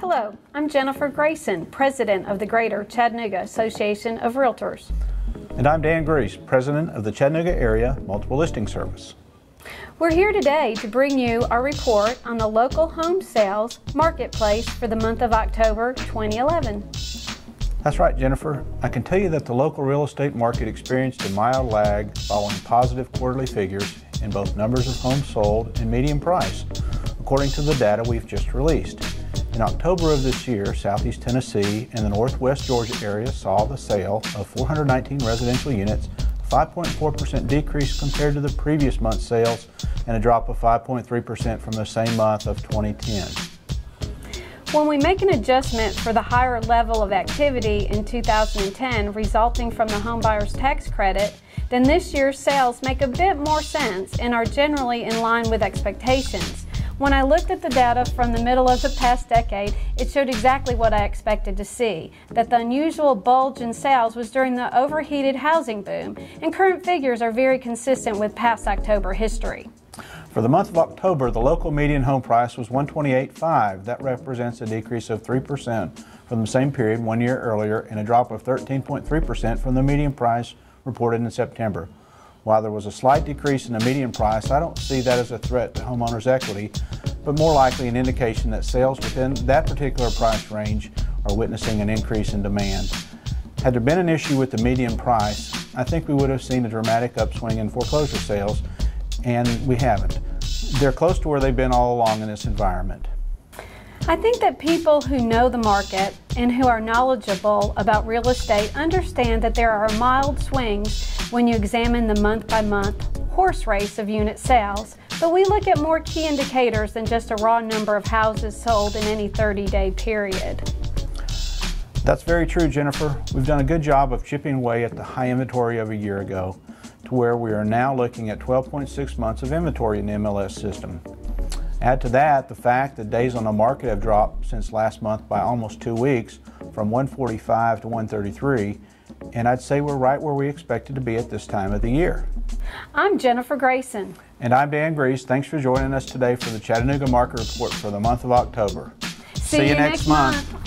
Hello, I'm Jennifer Grayson, President of the Greater Chattanooga Association of Realtors. And I'm Dan Griess, President of the Chattanooga Area Multiple Listing Service. We're here today to bring you our report on the local home sales marketplace for the month of October 2011. That's right, Jennifer. I can tell you that the local real estate market experienced a mild lag following positive quarterly figures in both numbers of homes sold and median price, according to the data we've just released. In October of this year, Southeast Tennessee and the Northwest Georgia area saw the sale of 419 residential units, a 5.4% decrease compared to the previous month's sales, and a drop of 5.3% from the same month of 2010. When we make an adjustment for the higher level of activity in 2010 resulting from the homebuyer's tax credit, then this year's sales make a bit more sense and are generally in line with expectations. When I looked at the data from the middle of the past decade, it showed exactly what I expected to see that the unusual bulge in sales was during the overheated housing boom, and current figures are very consistent with past October history. For the month of October, the local median home price was 128.5. That represents a decrease of 3% from the same period one year earlier and a drop of 13.3% from the median price reported in September. While there was a slight decrease in the median price, I don't see that as a threat to homeowners' equity, but more likely an indication that sales within that particular price range are witnessing an increase in demand. Had there been an issue with the median price, I think we would have seen a dramatic upswing in foreclosure sales, and we haven't. They're close to where they've been all along in this environment. I think that people who know the market and who are knowledgeable about real estate understand that there are mild swings when you examine the month by month horse race of unit sales, but we look at more key indicators than just a raw number of houses sold in any 30 day period. That's very true, Jennifer. We've done a good job of chipping away at the high inventory of a year ago to where we are now looking at 12.6 months of inventory in the MLS system. Add to that the fact that days on the market have dropped since last month by almost two weeks from 145 to 133, and I'd say we're right where we expected to be at this time of the year. I'm Jennifer Grayson. And I'm Dan Griess. Thanks for joining us today for the Chattanooga Market Report for the month of October. See, See you, next, next month. month.